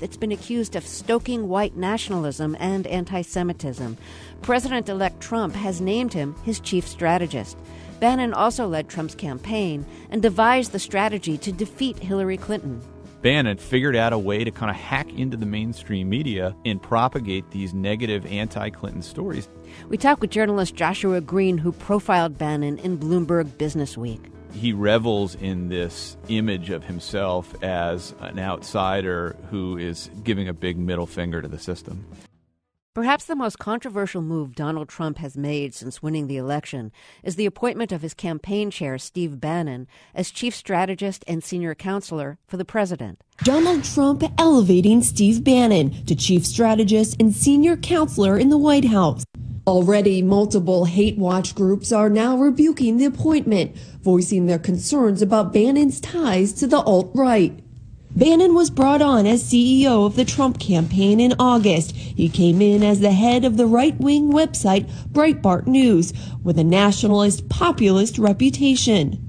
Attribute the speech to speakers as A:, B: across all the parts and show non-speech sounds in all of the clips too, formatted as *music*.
A: that's been accused of stoking white nationalism and anti Semitism. President elect Trump has named him his chief strategist. Bannon also led Trump's campaign and devised the strategy to defeat Hillary Clinton.
B: Bannon figured out a way to kind of hack into the mainstream media and propagate these negative anti Clinton stories.
A: We talk with journalist Joshua Green, who profiled Bannon in Bloomberg Business Week.
B: He revels in this image of himself as an outsider who is giving a big middle finger to the system.
A: Perhaps the most controversial move Donald Trump has made since winning the election is the appointment of his campaign chair, Steve Bannon, as chief strategist and senior counselor for the president.
C: Donald Trump elevating Steve Bannon to chief strategist and senior counselor in the White House. Already, multiple hate watch groups are now rebuking the appointment, voicing their concerns about Bannon's ties to the alt right. Bannon was brought on as CEO of the Trump campaign in August. He came in as the head of the right wing website Breitbart News with a nationalist populist reputation.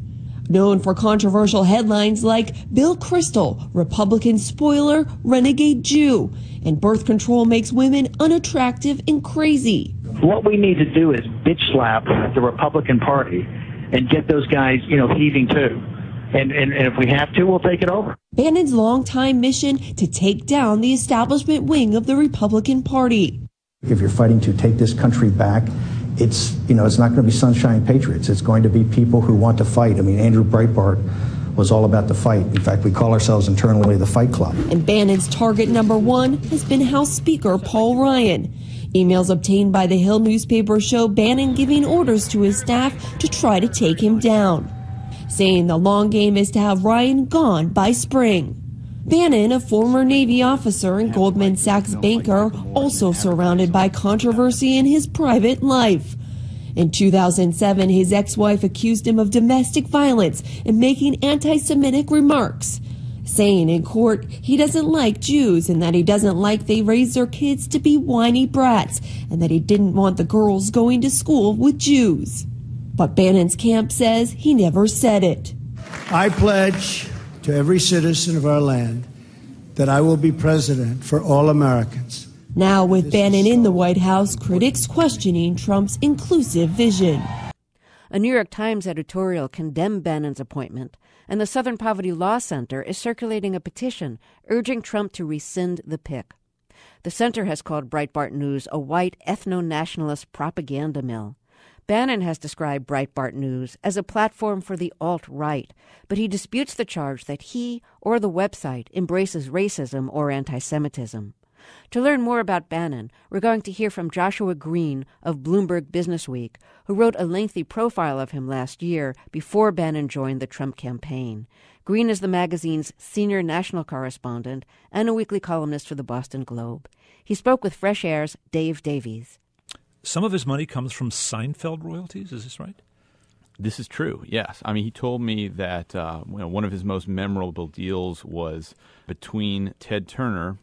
C: Known for controversial headlines like Bill Kristol, Republican spoiler, renegade Jew, and birth control makes women unattractive and crazy.
D: What we need to do is bitch slap the Republican Party and get those guys, you know, heaving too. And, and, and if we have to, we'll take it over.
C: Bannon's longtime mission to take down the establishment wing of the Republican Party.
E: If you're fighting to take this country back, it's you know it's not going to be sunshine patriots. It's going to be people who want to fight. I mean, Andrew Breitbart was all about the fight. In fact, we call ourselves internally the Fight Club.
C: And Bannon's target number one has been House Speaker Paul Ryan. Emails obtained by the Hill newspaper show Bannon giving orders to his staff to try to take him down saying the long game is to have Ryan gone by spring. Bannon, a former Navy officer and Goldman Sachs banker, also surrounded by controversy in his private life. In 2007, his ex wife accused him of domestic violence and making anti Semitic remarks, saying in court he doesn't like Jews and that he doesn't like they raise their kids to be whiny brats and that he didn't want the girls going to school with Jews. But Bannon's camp says he never said it.
F: I pledge to every citizen of our land that I will be president for all Americans.
C: Now, with Bannon in the White House, critics questioning Trump's inclusive vision.
A: A New York Times editorial condemned Bannon's appointment, and the Southern Poverty Law Center is circulating a petition urging Trump to rescind the pick. The center has called Breitbart News a white ethno nationalist propaganda mill. Bannon has described Breitbart News as a platform for the alt right, but he disputes the charge that he or the website embraces racism or anti Semitism. To learn more about Bannon, we're going to hear from Joshua Green of Bloomberg Businessweek, who wrote a lengthy profile of him last year before Bannon joined the Trump campaign. Green is the magazine's senior national correspondent and a weekly columnist for the Boston Globe. He spoke with Fresh Air's Dave Davies.
G: Some of his money comes from Seinfeld royalties. Is this right?
B: This is true. Yes, I mean he told me that uh, you know, one of his most memorable deals was between Ted Turner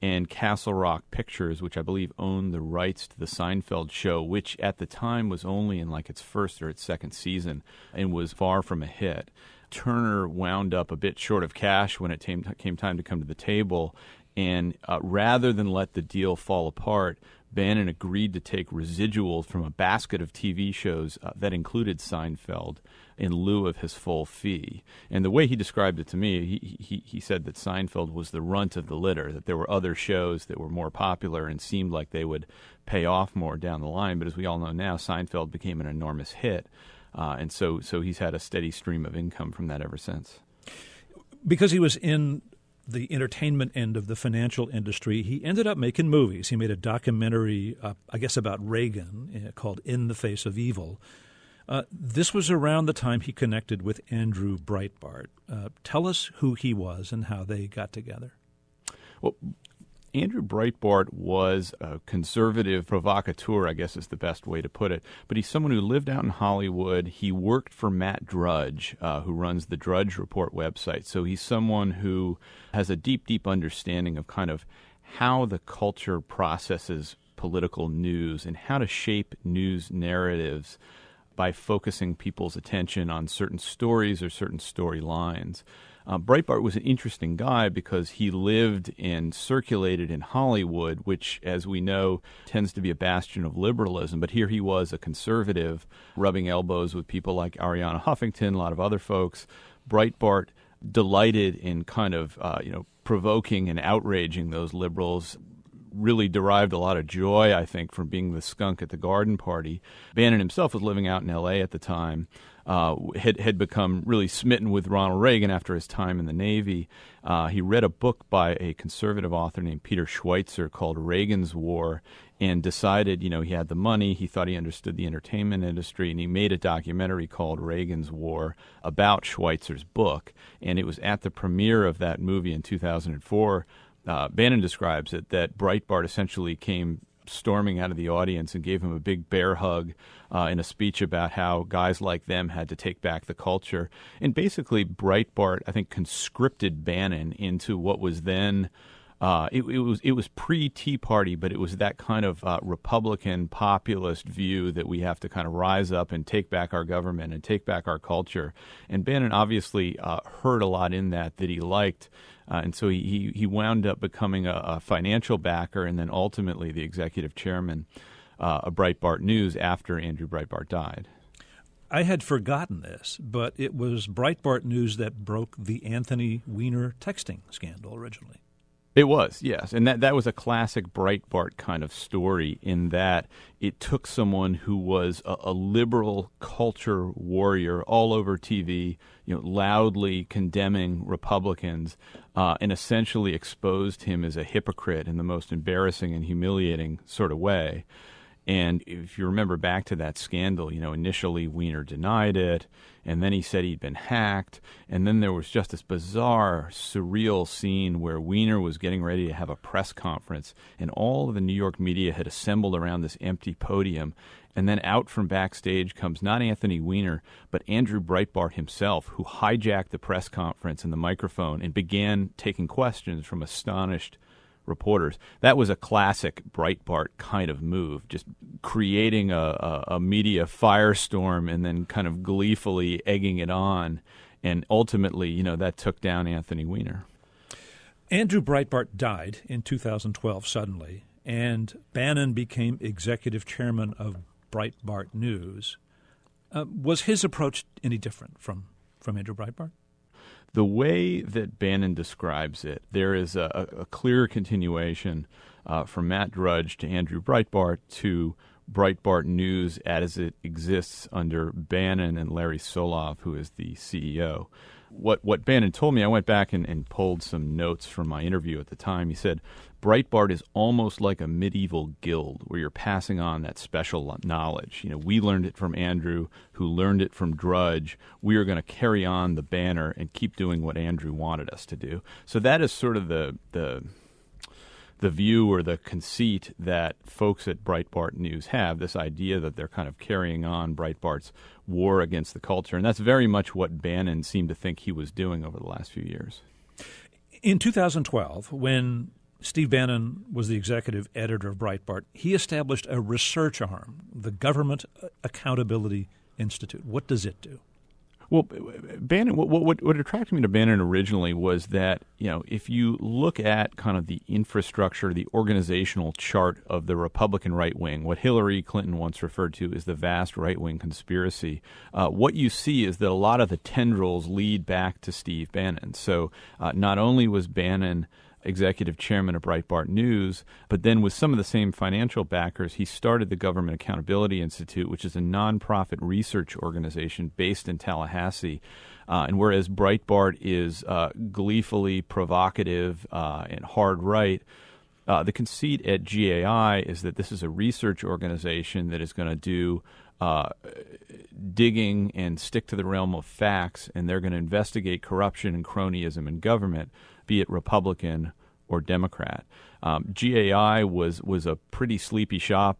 B: and Castle Rock Pictures, which I believe owned the rights to the Seinfeld show, which at the time was only in like its first or its second season and was far from a hit. Turner wound up a bit short of cash when it came, came time to come to the table, and uh, rather than let the deal fall apart, Bannon agreed to take residuals from a basket of TV shows uh, that included Seinfeld in lieu of his full fee. And the way he described it to me, he, he, he said that Seinfeld was the runt of the litter, that there were other shows that were more popular and seemed like they would pay off more down the line. But as we all know now, Seinfeld became an enormous hit. Uh, and so, so he's had a steady stream of income from that ever since.
G: Because he was in the entertainment end of the financial industry, he ended up making movies. He made a documentary, uh, I guess, about Reagan uh, called In the Face of Evil. Uh, this was around the time he connected with Andrew Breitbart. Uh, tell us who he was and how they got together.
B: Well, Andrew Breitbart was a conservative provocateur, I guess is the best way to put it. But he's someone who lived out in Hollywood. He worked for Matt Drudge, uh, who runs the Drudge Report website. So he's someone who has a deep, deep understanding of kind of how the culture processes political news and how to shape news narratives by focusing people's attention on certain stories or certain storylines. Uh, Breitbart was an interesting guy because he lived and circulated in Hollywood, which, as we know, tends to be a bastion of liberalism. But here he was, a conservative, rubbing elbows with people like Arianna Huffington, a lot of other folks. Breitbart delighted in kind of, uh, you know, provoking and outraging those liberals really derived a lot of joy, I think, from being the skunk at the garden party. Bannon himself was living out in L.A. at the time. Uh, had had become really smitten with Ronald Reagan after his time in the Navy. Uh, he read a book by a conservative author named Peter Schweizer called Reagan's War, and decided, you know, he had the money. He thought he understood the entertainment industry, and he made a documentary called Reagan's War about Schweizer's book. And it was at the premiere of that movie in 2004 uh, Bannon describes it that Breitbart essentially came storming out of the audience and gave him a big bear hug uh, in a speech about how guys like them had to take back the culture. And basically, Breitbart, I think, conscripted Bannon into what was then. Uh, it, it, was it was pre Tea Party, but it was that kind of uh, Republican populist view that we have to kind of rise up and take back our government and take back our culture. And Bannon obviously uh, heard a lot in that that he liked, uh, and so he, he wound up becoming a, a, financial backer and then ultimately the executive chairman uh, of Breitbart News after Andrew Breitbart died.
G: I had forgotten this, but it was Breitbart News that broke the Anthony Weiner texting scandal originally.
B: It was, yes. And that, that was a classic Breitbart kind of story in that it took someone who was a, a, liberal culture warrior all over TV, you know, loudly condemning Republicans, uh, and essentially exposed him as a hypocrite in the most embarrassing and humiliating sort of way. And if you remember back to that scandal, you know, initially Weiner denied it, and then he said he'd been hacked, and then there was just this bizarre, surreal scene where Weiner was getting ready to have a press conference, and all of the New York media had assembled around this empty podium. And then out from backstage comes not Anthony Weiner, but Andrew Breitbart himself, who hijacked the press conference and the microphone and began taking questions from astonished reporters. That was a classic Breitbart kind of move, just creating a, a, a, media firestorm and then kind of gleefully egging it on. And ultimately, you know, that took down Anthony Weiner.
G: Andrew Breitbart died in 2012 suddenly, and Bannon became executive chairman of Breitbart News. Uh, was his approach any different from, from Andrew Breitbart?
B: The way that Bannon describes it, there is a, a clear continuation uh, from Matt Drudge to Andrew Breitbart to Breitbart News as it exists under Bannon and Larry Solov, who is the CEO what what Bannon told me, I went back and, and pulled some notes from my interview at the time. He said Breitbart is almost like a medieval guild where you're passing on that special knowledge. You know, we learned it from Andrew, who learned it from Drudge. We are going to carry on the banner and keep doing what Andrew wanted us to do. So that is sort of the the the view or the conceit that folks at Breitbart News have this idea that they're kind of carrying on Breitbart's war against the culture. And that's very much what Bannon seemed to think he was doing over the last few years.
G: In 2012, when Steve Bannon was the executive editor of Breitbart, he established a research arm, the Government Accountability Institute. What does it do?
B: Well, Bannon, what, what, what attracted me to Bannon originally was that, you know, if you look at kind of the infrastructure, the organizational chart of the Republican right wing, what Hillary Clinton once referred to as the vast right wing conspiracy, uh, what you see is that a lot of the tendrils lead back to Steve Bannon. So uh, not only was Bannon executive chairman of Breitbart News. But then, with some of the same financial backers, he started the Government Accountability Institute, which is a nonprofit research organization based in Tallahassee. Uh, and whereas Breitbart is uh, gleefully provocative uh, and hard right, uh, the conceit at GAI is that this is a research organization that is going to do uh, digging and stick to the realm of facts, and they're going to investigate corruption and cronyism in government, be it Republican or Democrat. Um, GAI was was a pretty sleepy shop,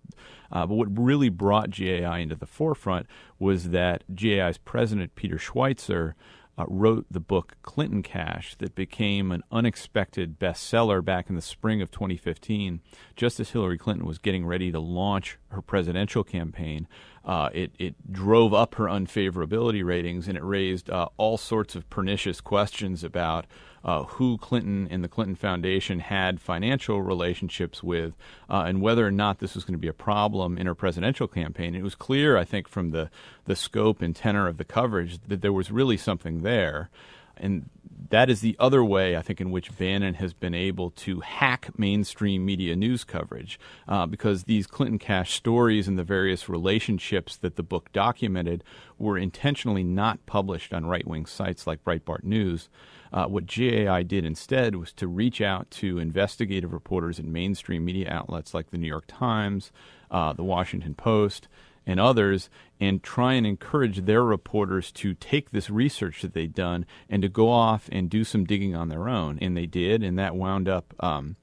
B: uh, but what really brought GAI into the forefront was that GAI's president Peter Schweizer. uh, wrote the book Clinton Cash that became an unexpected bestseller back in the spring of 2015, just as Hillary Clinton was getting ready to launch her presidential campaign. Uh, it, it drove up her unfavorability ratings and it raised uh, all sorts of pernicious questions about uh, who Clinton and the Clinton Foundation had financial relationships with uh, and whether or not this was going to be a problem in her presidential campaign. It was clear, I think, from the, the scope and tenor of the coverage that there was really something there. And that is the other way I think in which Bannon has been able to hack mainstream media news coverage uh, because these Clinton Cash stories and the various relationships that the book documented were intentionally not published on right wing sites like Breitbart News. Uh, what GAI did instead was to reach out to investigative reporters in mainstream media outlets like the New York Times, uh, the Washington Post, and others and try and encourage their reporters to take this research that they'd done and to go off and do some digging on their own. And they did, and that wound up um,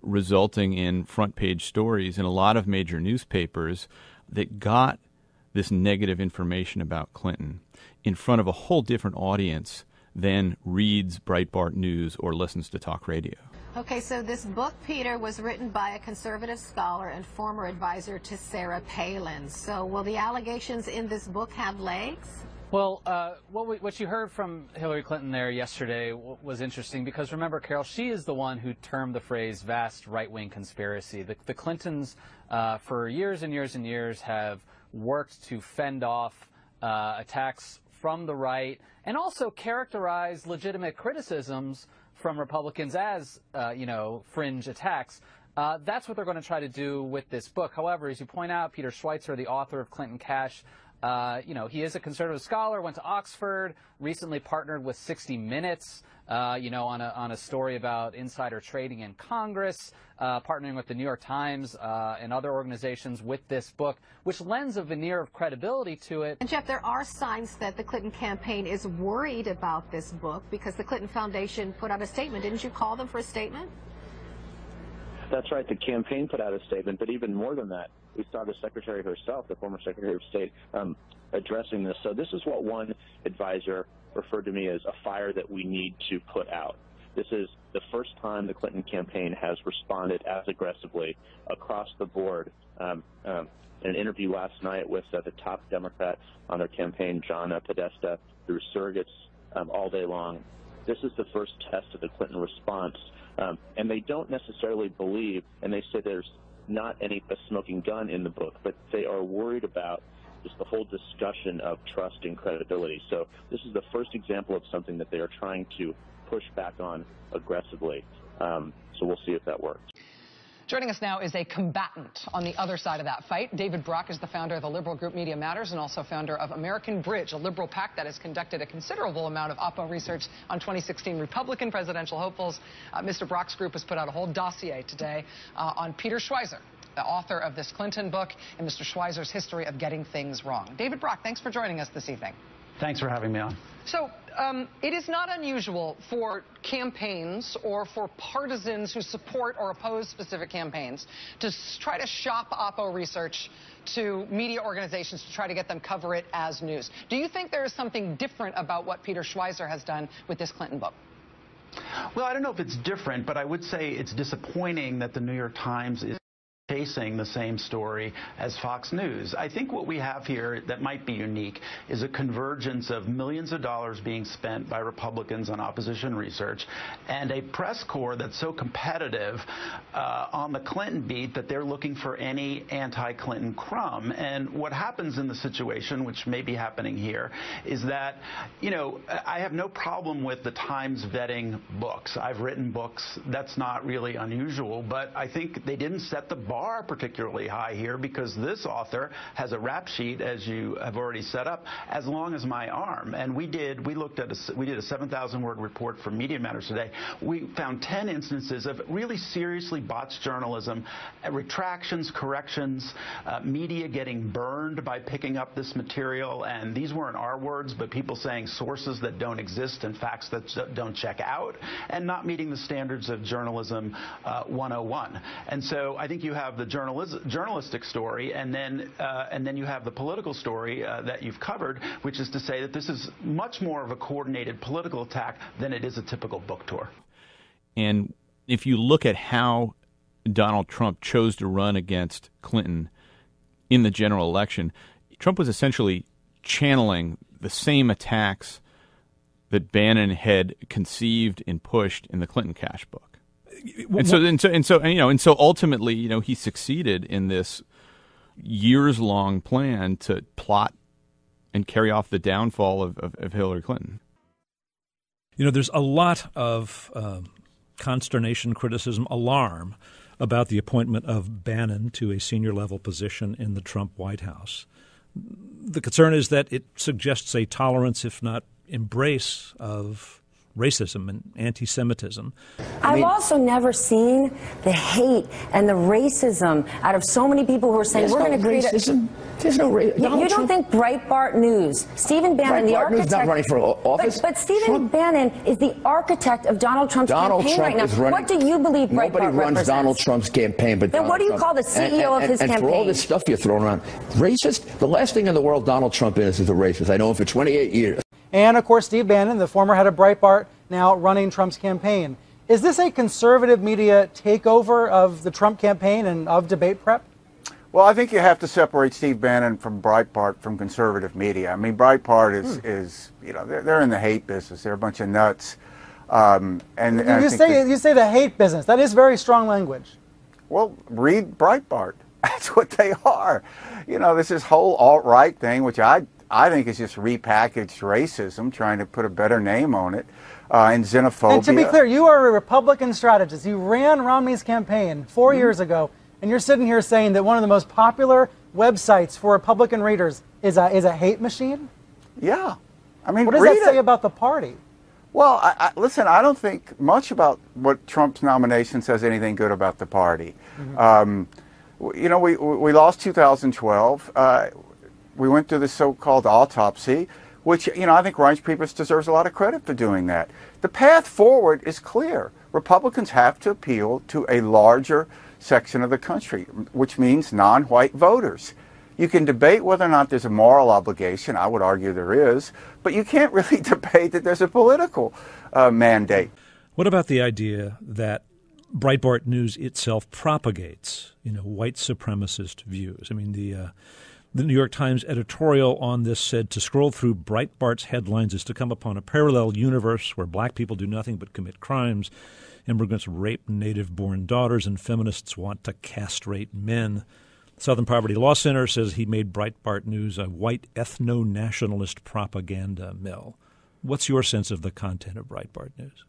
B: resulting in front page stories in a lot of major newspapers that got this negative information about Clinton in front of a whole different audience than reads Breitbart News or listens to talk radio.
H: Okay, so this book, Peter, was written by a conservative scholar and former advisor to Sarah Palin. So will the allegations in this book have legs?
I: Well, uh, what, we, what you heard from Hillary Clinton there yesterday was interesting because remember, Carol, she is the one who termed the phrase vast right wing conspiracy. The, the Clintons, uh, for years and years and years, have worked to fend off uh, attacks from the right and also characterize legitimate criticisms from Republicans as, uh, you know, fringe attacks. Uh, that's what they're going to try to do with this book. However, as you point out, Peter Schweizer, the author of Clinton Cash, uh, you know, he is a conservative scholar, went to Oxford, recently partnered with 60 Minutes, uh, you know, on a, on a story about insider trading in Congress, uh, partnering with the New York Times uh, and other organizations with this book, which lends a veneer of credibility to it.
H: And Jeff, there are signs that the Clinton campaign is worried about this book because the Clinton Foundation put out a statement. Didn't you call them for a statement?
J: That's right. The campaign put out a statement, but even more than that, we saw the secretary herself, the former secretary of state, um, addressing this. So this is what one advisor referred to me as a fire that we need to put out. This is the first time the Clinton campaign has responded as aggressively across the board. Um, um, in an interview last night with uh, the top Democrat on their campaign, John uh, Podesta, through surrogates um, all day long. This is the first test of the Clinton response. Um, and they don't necessarily believe, and they say there's not any a smoking gun in the book, but they are worried about just the whole discussion of trust and credibility. So this is the first example of something that they are trying to push back on aggressively. Um, so we'll see if that works.
K: Joining us now is a combatant on the other side of that fight. David Brock is the founder of the liberal group Media Matters and also founder of American Bridge, a liberal PAC that has conducted a considerable amount of Oppo research on 2016 Republican presidential hopefuls. Uh, Mr. Brock's group has put out a whole dossier today uh, on Peter Schweizer, the author of this Clinton book and Mr. Schweizer's history of getting things wrong. David Brock, thanks for joining us this evening.
L: Thanks for having me on.
K: So, um, it is not unusual for campaigns or for partisans who support or oppose specific campaigns to try to shop Oppo research to media organizations to try to get them cover it as news. Do you think there is something different about what Peter Schweizer has done with this Clinton book?
L: Well, I don't know if it's different, but I would say it's disappointing that the New York Times is chasing the same story as Fox News. I think what we have here that might be unique is a convergence of millions of dollars being spent by Republicans on opposition research and a press corps that's so competitive uh, on the Clinton beat that they're looking for any anti-Clinton crumb. And what happens in the situation, which may be happening here, is that, you know, I have no problem with the Times vetting books. I've written books. That's not really unusual, but I think they didn't set the bar bar particularly high here because this author has a rap sheet, as you have already set up, as long as my arm. And we did, we looked at, a, we did a 7,000 word report for Media Matters today. We found 10 instances of really seriously botched journalism, uh, retractions, corrections, uh, media getting burned by picking up this material. And these weren't our words, but people saying sources that don't exist and facts that don't check out, and not meeting the standards of journalism uh, 101. And so I think you have have the journalist, journalistic story, and then uh, and then you have the political story uh, that you've covered, which is to say that this is much more of a coordinated political attack than it is a typical book tour.
B: And if you look at how Donald Trump chose to run against Clinton in the general election, Trump was essentially channeling the same attacks that Bannon had conceived and pushed in the Clinton cash book. And so, and so, and so, and, you know, and so ultimately, you know, he succeeded in this years-long plan to plot and carry off the downfall of, of, of Hillary Clinton.
G: You know, there's a lot of um, consternation, criticism, alarm about the appointment of Bannon to a senior level position in the Trump White House. The concern is that it suggests a tolerance, if not embrace, of racism and anti Semitism.
M: I've mean, also never seen the hate and the racism out of so many people who are saying we're
N: no
M: going to create
N: racism. A, there's no racism.
M: You, you don't think Breitbart News, Stephen Bannon,
N: Breitbart
M: the architect.
N: News not running for office.
M: But, but Stephen Trump. Bannon is the architect of Donald Trump's
N: Donald
M: campaign
N: Trump
M: right now.
N: Running,
M: what do you believe Breitbart
N: Nobody runs
M: represents?
N: Donald Trump's campaign, but
M: then
N: Donald
M: what do you
N: Trump.
M: call the CEO
N: and, and,
M: of his
N: and,
M: campaign?
N: And for all this stuff you're throwing around, racist. The last thing in the world Donald Trump is is a racist. I know him for 28 years.
O: And of course, Steve Bannon, the former head of Breitbart, now running Trump's campaign. Is this a conservative media takeover of the Trump campaign and of debate prep?
P: Well, I think you have to separate Steve Bannon from Breitbart from conservative media. I mean, Breitbart is, hmm. is you know, they're, they're in the hate business. They're a bunch of nuts. Um, and,
O: and you, say, you say the hate business. That is very strong language.
P: Well, read Breitbart. *laughs* That's what they are. You know, this is whole alt right thing, which I I think it's just repackaged racism, trying to put a better name on it, uh, and xenophobia.
O: And to be clear, you are a Republican strategist. You ran Romney's campaign 4 mm-hmm. years ago, and you're sitting here saying that one of the most popular websites for Republican readers is a, is a hate machine?
P: Yeah. I mean,
O: what does that say about the party?
P: Well, I, I, listen, I don't think much about what Trump's nomination says anything good about the party. Mm-hmm. Um, you know, we, we lost 2012. Uh, we went through the so-called autopsy, which, you know, I think Reince Priebus deserves a lot of credit for doing that. The path forward is clear. Republicans have to appeal to a larger section of the country, which means non-white voters. You can debate whether or not there's a moral obligation. I would argue there is, but you can't *laughs* really debate that there's a political uh, mandate.
G: What about the idea that Breitbart News itself propagates, you know, white supremacist views? I mean, the uh, the New York Times editorial on this said to scroll through Breitbart's headlines is to come upon a parallel universe where black people do nothing but commit crimes, immigrants rape native born daughters, and feminists want to castrate men. Southern Poverty Law Center says he made Breitbart News a white ethno nationalist propaganda mill. What's your sense of the content of Breitbart News?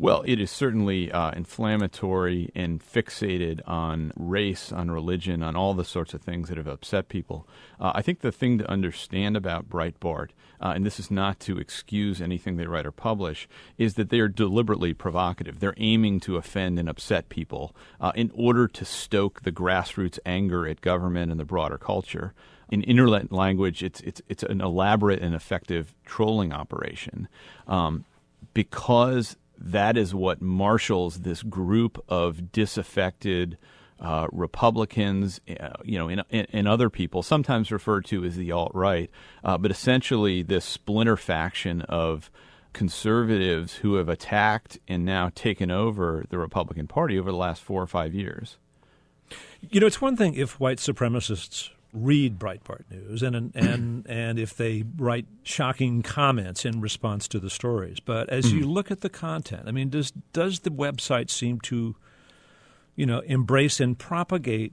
B: Well, it is certainly uh, inflammatory and fixated on race, on religion, on all the sorts of things that have upset people. Uh, I think the thing to understand about Breitbart, uh, and this is not to excuse anything they write or publish, is that they are deliberately provocative. They're aiming to offend and upset people uh, in order to stoke the grassroots anger at government and the broader culture in internet language, it's it's it's an elaborate and effective trolling operation. Um, because that is what marshals this group of disaffected uh, Republicans, uh, you know, and, and, other people, sometimes referred to as the alt right, uh, but essentially this splinter faction of conservatives who have attacked and now taken over the Republican Party over the last four or five years.
G: You know, it's one thing if white supremacists read Breitbart News and and *clears throat* and if they write shocking comments in response to the stories. But as you hmm. look at the content, I mean, does does the website seem to, you know, embrace and propagate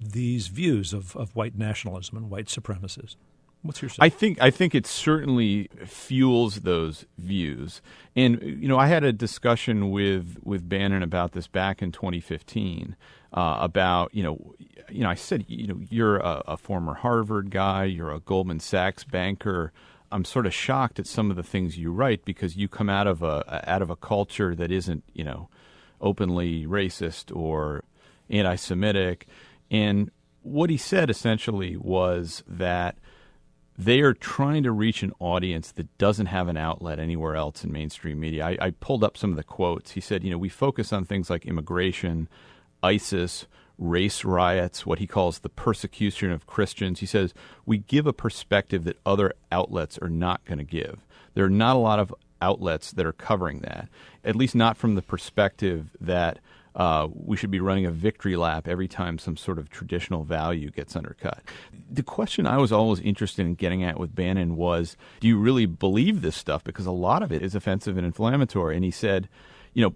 G: these views of, of white nationalism and white supremacists? What's your? Sense?
B: I think I think it certainly fuels those views, and you know I had a discussion with with Bannon about this back in 2015 uh, about you know you know I said you know you're a, a former Harvard guy, you're a Goldman Sachs banker. I'm sort of shocked at some of the things you write because you come out of a out of a culture that isn't you know openly racist or anti-Semitic, and what he said essentially was that they are trying to reach an audience that doesn't have an outlet anywhere else in mainstream media. I, I, pulled up some of the quotes. He said, you know, we focus on things like immigration, ISIS, race riots, what he calls the persecution of Christians. He says we give a perspective that other outlets are not going to give. There are not a lot of outlets that are covering that, at least not from the perspective that uh, we should be running a victory lap every time some sort of traditional value gets undercut. The question I was always interested in getting at with Bannon was do you really believe this stuff? Because a lot of it is offensive and inflammatory. And he said, you know,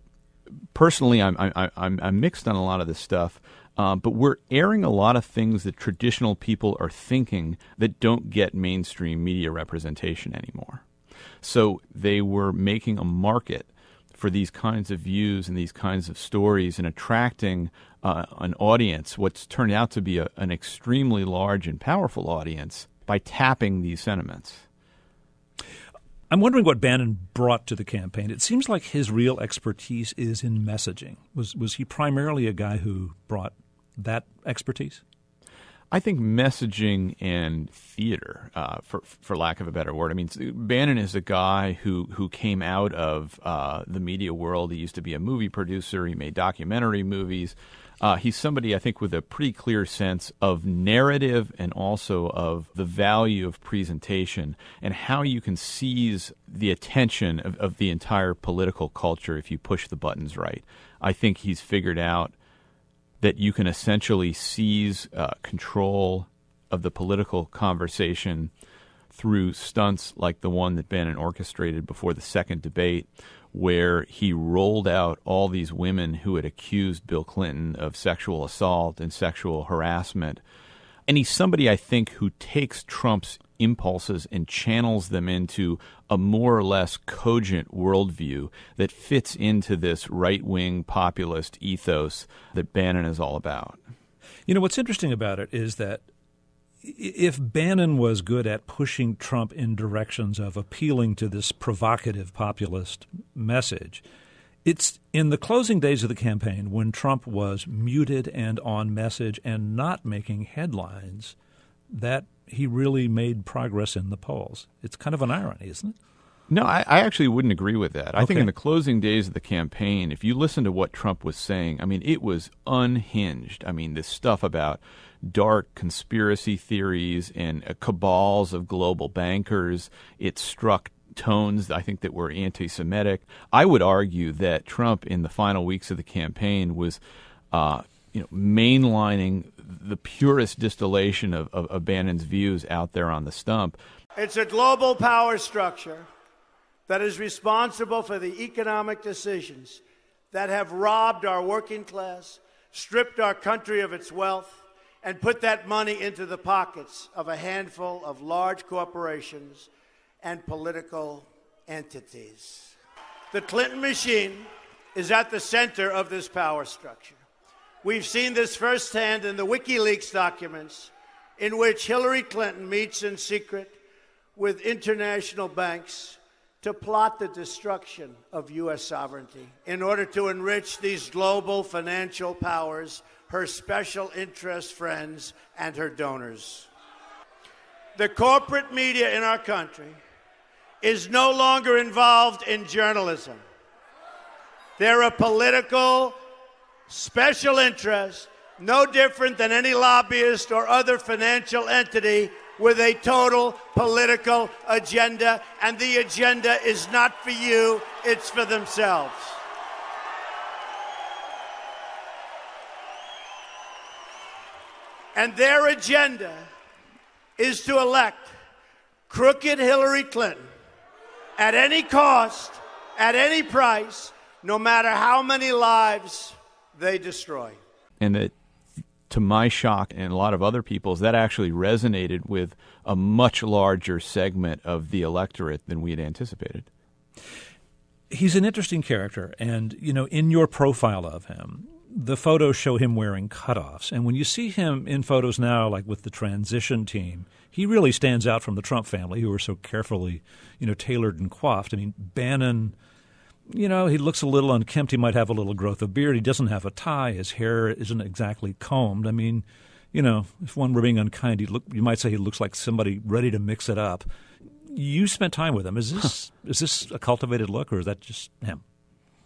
B: personally, I'm, I'm, I'm, I'm mixed on a lot of this stuff. Um, but we're airing a lot of things that traditional people are thinking that don't get mainstream media representation anymore. So they were making a market for these kinds of views and these kinds of stories and attracting uh, an audience, what's turned out to be a, an extremely large and powerful audience, by tapping these sentiments.
G: I'm wondering what Bannon brought to the campaign. It seems like his real expertise is in messaging. Was was he primarily a guy who brought that expertise?
B: I think messaging and theater, uh, for for lack of a better word. I mean, Bannon is a guy who who came out of uh, the media world. He used to be a movie producer. He made documentary movies. Uh, he's somebody I think with a pretty clear sense of narrative and also of the value of presentation and how you can seize the attention of, of the entire political culture if you push the buttons right. I think he's figured out that you can essentially seize uh, control of the political conversation through stunts like the one that Bannon orchestrated before the second debate, where he rolled out all these women who had accused Bill Clinton of sexual assault and sexual harassment. And he's somebody I think who takes Trump's impulses and channels them into a more or less cogent worldview that fits into this right wing populist ethos that Bannon is all about.
G: You know, what's interesting about it is that if Bannon was good at pushing Trump in directions of appealing to this provocative populist message, it's in the closing days of the campaign when Trump was muted and on message and not making headlines that he really made progress in the polls. It's kind of an irony, isn't it?
B: No, I, I actually wouldn't agree with that. I okay. think in the closing days of the campaign, if you listen to what Trump was saying, I mean, it was unhinged. I mean, this stuff about dark conspiracy theories and uh, cabals of global bankers, it struck tones I think that were anti-Semitic. I would argue that Trump in the final weeks of the campaign was uh, you know, mainlining the purest distillation of, of, of Bannon's views out there on the stump.
F: It's a global power structure that is responsible for the economic decisions that have robbed our working class, stripped our country of its wealth, and put that money into the pockets of a handful of large corporations and political entities. The Clinton machine is at the center of this power structure. We've seen this firsthand in the WikiLeaks documents, in which Hillary Clinton meets in secret with international banks to plot the destruction of U.S. sovereignty in order to enrich these global financial powers, her special interest friends, and her donors. The corporate media in our country is no longer involved in journalism. They're a political special interest, no different than any lobbyist or other financial entity with a total political agenda, and the agenda is not for you, it's for themselves. And their agenda is to elect crooked Hillary Clinton at any cost, at any price, no matter how many lives they destroy.
B: And that, to my shock and a lot of other people's, that actually resonated with a much larger segment of the electorate than we had anticipated.
G: He's an interesting character, and you know, in your profile of him, the photos show him wearing cutoffs. And when you see him in photos now, like with the transition team, he really stands out from the Trump family, who are so carefully, you know, tailored and coiffed. I mean, Bannon you know, he looks a little unkempt. He might have a little growth of beard. He doesn't have a tie. His hair isn't exactly combed. I mean, you know, if one were being unkind, he look, you might say he looks like somebody ready to mix it up. You spent time with him. Is this is this a cultivated look, or is that just him?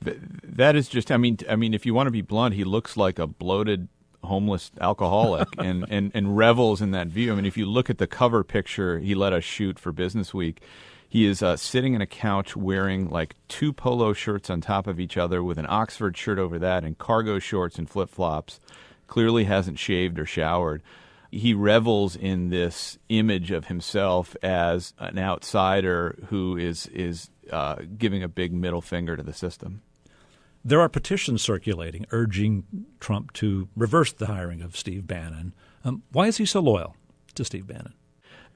B: That is just. I mean, I mean, if you want to be blunt, he looks like a bloated homeless alcoholic *laughs* and, and, and revels in that view. I mean, if you look at the cover picture he let us shoot for Business Week, he is uh, sitting in a couch wearing like two polo shirts on top of each other with an Oxford shirt over that and cargo shorts and flip flops. Clearly hasn't shaved or showered. He revels in this image of himself as an outsider who is is uh, giving a big middle finger to the system.
G: There are petitions circulating urging Trump to reverse the hiring of Steve Bannon. Um, why is he so loyal to Steve Bannon?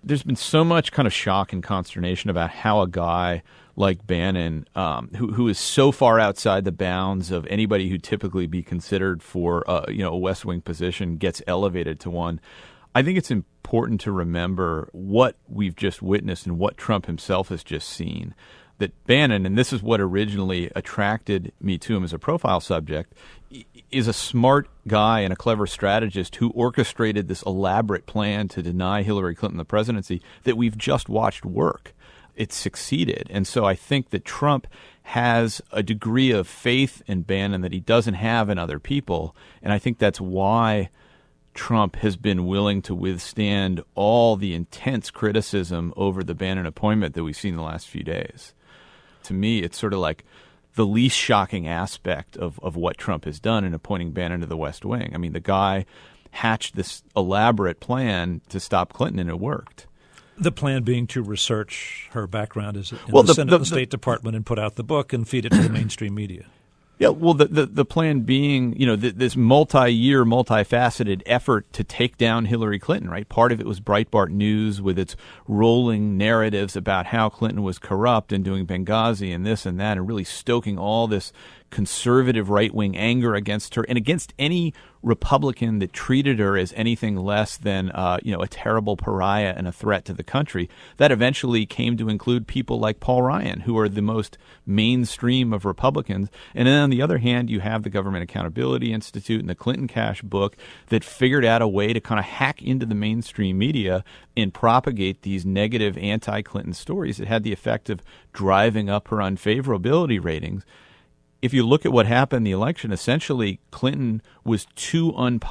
B: There's been so much kind of shock and consternation about how a guy like Bannon, um, who who is so far outside the bounds of anybody who typically be considered for uh, you know a West Wing position, gets elevated to one. I think it's important to remember what we've just witnessed and what Trump himself has just seen that Bannon, and this is what originally attracted me to him as a profile subject, is a smart guy and a clever strategist who orchestrated this elaborate plan to deny Hillary Clinton the presidency that we've just watched work. It succeeded. And so I think that Trump has a degree of faith in Bannon that he doesn't have in other people. And I think that's why Trump has been willing to withstand all the intense criticism over the Bannon appointment that we've seen in the last few days to me, it's sort of like the least shocking aspect of, of what Trump has done in appointing Bannon to the West Wing. I mean, the guy hatched this elaborate plan to stop Clinton, and it worked.
G: The plan being to research her background as in
B: well,
G: the,
B: the,
G: Senate
B: the,
G: the State Department and put out the book and feed it to the mainstream media.
B: Yeah, well, the, the, the plan being, you know, th- this multi-year, multifaceted effort to take down Hillary Clinton, right? Part of it was Breitbart News with its rolling narratives about how Clinton was corrupt and doing Benghazi and this and that, and really stoking all this conservative right-wing anger against her and against any Republican that treated her as anything less than uh, you know a terrible pariah and a threat to the country. That eventually came to include people like Paul Ryan, who are the most mainstream of Republicans. And then on the other hand, you have the Government Accountability Institute and the Clinton Cash book that figured out a way to kind of hack into the mainstream media and propagate these negative anti-Clinton stories that had the effect of driving up her unfavorability ratings if you look at what happened in the election, essentially Clinton was too unpopular